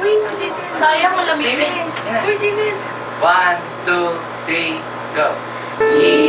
Uy, si Jimin. Sayang, malamig. Jimin. Uy, Jimin. One, two, three, go. Jimin.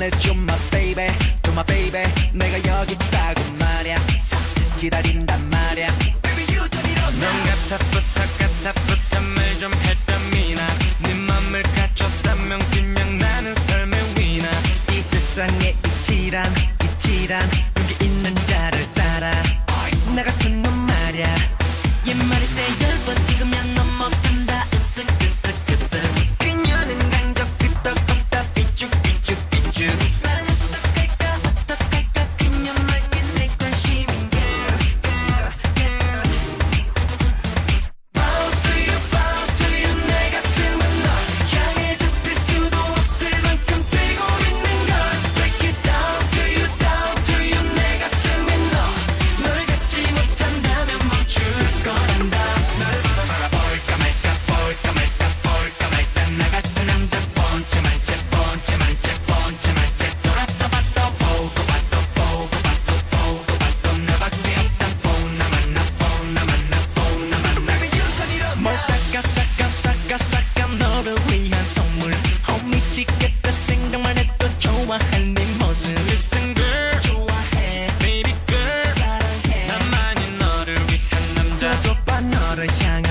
전해줘 my baby, to my baby 내가 여기 있다고 말야 기다린단 말야. 넌 같아 부탁 같아 부탁 말좀 했다미나. 네 맘을 갖췄다면 분명 나는 삶의 위나. 이 세상에 이치란 이치란 여기 있는 자를 따라. 나 같은 너를 향한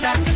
That.